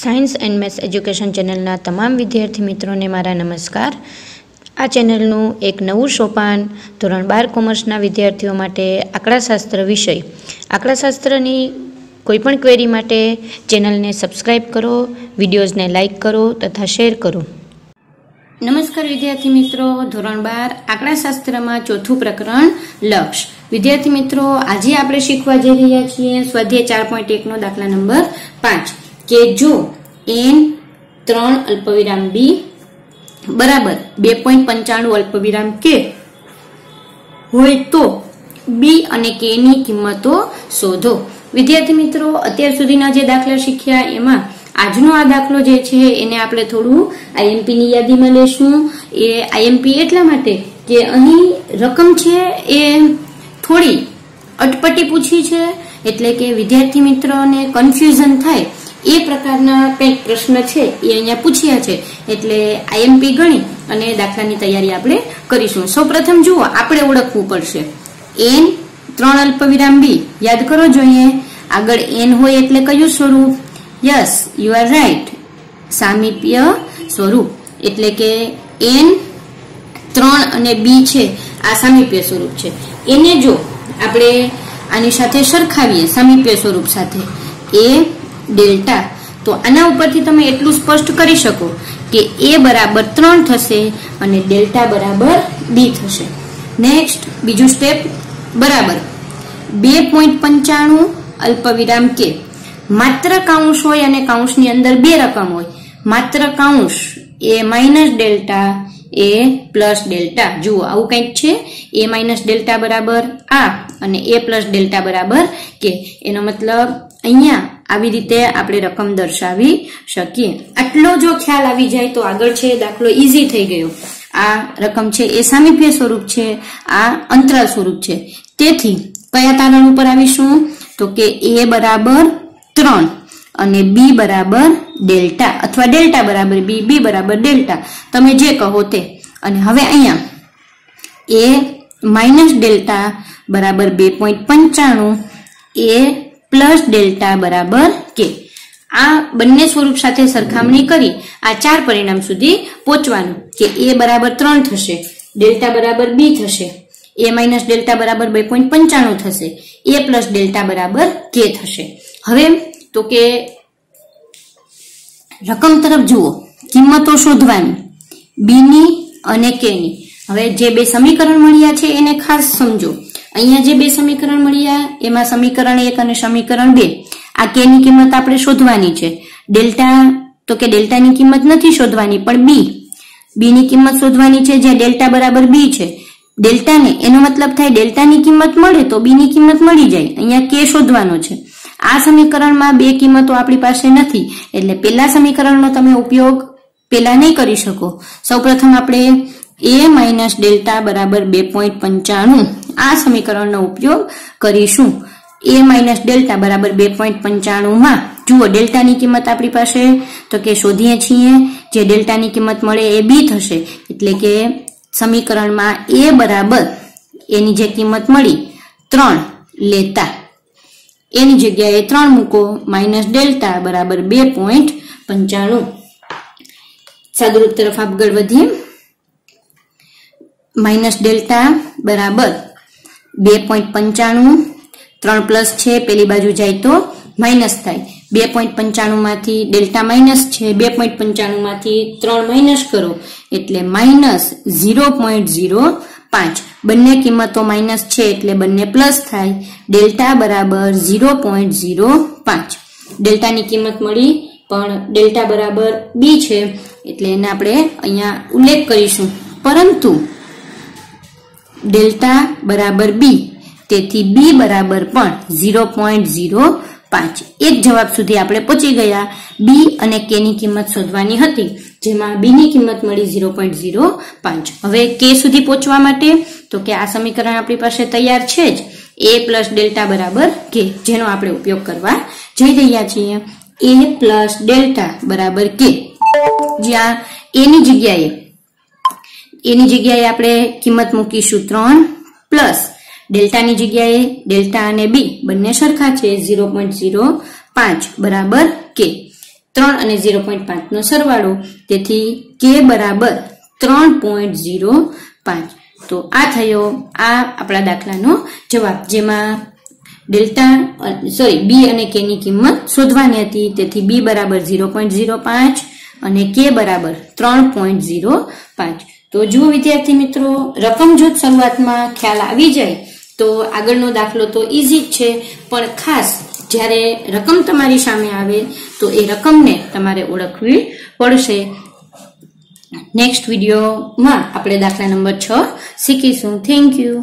Science and maths education ચેનલના તમામ વિદ્યાર્થી મિત્રોને મારા નમસ્કાર. આ ચેનલનું એક નવું સોપાન ધોરણ બાર કોમર્સના વિદ્યાર્થીઓ માટે આંકડાશાસ્ત્ર વિષય. આંકડાશાસ્ત્રની કોઈપણ ક્વેરી માટે ચેનલને સબસ્ક્રાઈબ કરો, વિડીયોઝને લાઇક કરો તથા શેર કરો. નમસ્કાર વિદ્યાર્થી મિત્રો, ધોરણ બાર આંકડાશાસ્ત્રમાં ચોથું પ્રકરણ લક્ષ. વિદ્યાર્થી મિત્રો, આજે આપણે શીખવા જઈ રહ્યા છીએ સ્વાધ્યાય ચાર પોઈન્ટ એકનો દાખલા નંબર પાંચ. કે જો એન ત્રણ અલ્પવિરામ બી બરાબર બે પોઈન્ટ પંચાણું અલ્પવિરામ કે હોય તો બી અને કે ની કિંમતો શોધો. વિદ્યાર્થી મિત્રો, અત્યાર સુધીના જે દાખલા શીખ્યા એમાં આજનો આ દાખલો જે છે એને આપણે થોડું આઈએમપી ની યાદીમાં લેશું. એ આઈએમપી એટલા માટે કે અહીં રકમ છે એ થોડી અટપટી પૂછી છે, એટલે કે વિદ્યાર્થી મિત્રોને કન્ફ્યુઝન થાય એ પ્રકારના કંઈક પ્રશ્ન છે, એ અહીંયા પૂછ્યા છે. એટલે આઈએમપી ગણી અને દાખલાની તૈયારી આપણે કરીશું. સૌપ્રથમ જુઓ, આપણે ઓળખવું પડશે. એન ત્રણ અલ્પવિરામ બી. યાદ કરો જોઈએ આગળ એન હોય એટલે કયું સ્વરૂપ? Yes, you are right. સામીપ્ય સ્વરૂપ. એટલે કે એન ત્રણ અને બી છે, આ સામીપ્ય સ્વરૂપ છે. એને જો આપણે આની સાથે સરખાવીએ, સામીપ્ય સ્વરૂપ સાથે. A delta. તો આના ઉપરથી તમે એટલું સ્પષ્ટ કરી શકો કે એ બરાબર ત્રણ થશે અને ડેલ્ટા બરાબર બી થશે. નેક્સ્ટ બીજું સ્ટેપ બરાબર. બે પોઈન્ટ પંચાણું અલ્પવિરામ કે. માત્ર કાઉન્સ હોય અને કાઉન્સની અંદર બે રકમ હોય. માત્ર કાઉન્સ a minus delta, a plus delta. જુઓ, આવું કંઈક છે. એ માઇનસ ડેલ્ટા બરાબર આ અને એ પ્લસ ડેલ્ટા બરાબર કે. એનો મતલબ અહીંયા આવી રીતે આપણે રકમ દર્શાવી શકીએ. આટલો જો ખ્યાલ આવી જાય તો આગળ છે દાખલો ઈઝી થઈ ગયો. આ રકમ છે એ સામીપ્ય સ્વરૂપ છે, આ અંતરાલ સ્વરૂપ છે. તેથી કયા તારણ ઉપર આવીશું? તો કે એ બરાબર ત્રણ અને બી બરાબર ડેલ્ટા અથવા ડેલ્ટા બરાબર બી બી બરાબર ડેલ્ટા. તમે જે કહો તે. અને હવે અહીંયા એ માઇનસ ડેલ્ટા બરાબર બે પોઈન્ટ પંચાણું એ પ્લસ ડેલ્ટા બરાબર કે. આ બંને સ્વરૂપ સાથે સરખામણી કરી આ ચાર પરિણામ સુધી પહોંચવાનું કે એ બરાબર ત્રણ થશે, ડેલ્ટા બરાબર બી થશે, એ માઇનસ ડેલ્ટા બરાબર બે પોઈન્ટ પંચાણું થશે, એ પ્લસ ડેલ્ટા બરાબર કે થશે. હવે તો કે રકમ તરફ જુઓ, કિંમતો શોધવાની, બીની અને કેની. હવે જે બે સમીકરણ મળ્યા છે એને ખાસ સમજો. અહીંયા જે બે સમીકરણ મળ્યા એમાં સમીકરણ એક અને સમીકરણ બે. આ કેની કિંમત આપણે શોધવાની છે. ડેલ્ટા, તો કે ડેલ્ટાની કિંમત નથી શોધવાની, પણ બી. બી ની કિંમત શોધવાની છે જે ડેલ્ટા બરાબર બી છે. ડેલ્ટાને, એનો મતલબ થાય ડેલ્ટાની કિંમત મળે તો બી ની કિંમત મળી જાય. અહીંયા કે શોધવાનો છે. આ સમીકરણમાં બે કિંમતો આપણી પાસે નથી. એટલે પેલા સમીકરણનો તમે ઉપયોગ પેલા નહીં કરી શકો. સૌપ્રથમ આપણે એ માઇનસ ડેલ્ટા બરાબર બે પોઈન્ટ પંચાણું. આ સમીકરણનો ઉપયોગ કરીશું. એ માઇનસ ડેલ્ટા બરાબર બે પોઈન્ટ પંચાણુંમાં જુઓ ડેલ્ટાની કિંમત આપણી પાસે, તો કે શોધીએ છીએ, જે ડેલ્ટાની કિંમત મળે એ બી થશે. એટલે કે સમીકરણમાં એ બરાબર એની જે કિંમત મળી, ત્રણ લેતા. એની જગ્યાએ ત્રણ મૂકો માઇનસ ડેલ્ટા બરાબર બે પોઈન્ટ પંચાણું. સાદુરૂપ તરફ આગળ વધીએ. માઇનસ ડેલ્ટા બરાબર બે પોઈન્ટ પંચાણું, ત્રણ પ્લસ છે, પેલી બાજુ જાય તો માઇનસ થાય. બે પોઈન્ટ પંચાણુંમાંથી ડેલ્ટા માઇનસ છે, બે પોઈન્ટ પંચાણુંમાંથી ત્રણ માઇનસ કરો. એટલે માઇનસ ઝીરો પોઈન્ટ ઝીરો પાંચ. બંને કિંમતો માઇનસ છે એટલે બંને પ્લસ થાય. ડેલ્ટા બરાબર ઝીરો પોઈન્ટ ઝીરો પાંચ. ડેલ્ટાની કિંમત મળી, પણ ડેલ્ટા બરાબર બી છે. એટલે એને આપણે અહીંયા ઉલ્લેખ કરીશું. પરંતુ ડેલ્ટા બરાબર બી. તેથી બી બરાબર પણ ઝીરો પોઈન્ટ ઝીરો પાંચ. એક જવાબ સુધી આપણે પહોંચી ગયા. બી અને કે ની કિંમત શોધવાની હતી, જેમાં બી ની કિંમત મળી ઝીરો પોઈન્ટ ઝીરો પાંચ. હવે કે સુધી પહોંચવા માટે? તો કે આ સમીકરણ આપણી પાસે તૈયાર છે જ. એ પ્લસ ડેલ્ટા બરાબર કે, જેનો આપણે ઉપયોગ કરવા જઈ રહ્યા છીએ. એ પ્લસ ડેલ્ટા બરાબર કે. જ્યાં એની જગ્યાએ એની જગ્યાએ આપણે કિંમત મૂકીશું ત્રણ પ્લસ ડેલ્ટાની જગ્યાએ ડેલ્ટા અને બી બંને સરખા છે, ઝીરો પોઈન્ટ ઝીરો પાંચ બરાબર કે. ત્રણ અને ઝીરો પોઈન્ટ પાંચનો સરવાળો, તેથી કે બરાબર ત્રણ પોઈન્ટ ઝીરો પાંચ. તો આ થયો આ આપણા દાખલાનો જવાબ, જેમાં ડેલ્ટા, સોરી, બી અને કે ની કિંમત શોધવાની હતી, તેથી બી બરાબર ઝીરો પોઈન્ટ ઝીરો પાંચ અને કે બરાબર ત્રણ પોઈન્ટ ઝીરો પાંચ. તો જુઓ વિદ્યાર્થી મિત્રો, રકમ જૂથ શરૂઆતમાં ખ્યાલ આવી જાય તો આગળનો દાખલો તો ઇઝી જ છે. પણ ખાસ જ્યારે રકમ તમારી સામે આવે તો એ રકમને તમારે ઓળખવી પડશે. નેક્સ્ટ વિડીયોમાં આપણે દાખલા નંબર છ શીખીશું. Thank you